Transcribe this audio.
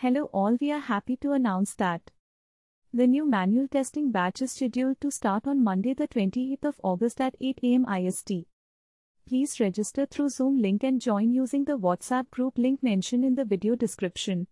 Hello all we are happy to announce that the new manual testing batch is scheduled to start on Monday the 28th of August at 8 am IST. Please register through Zoom link and join using the WhatsApp group link mentioned in the video description.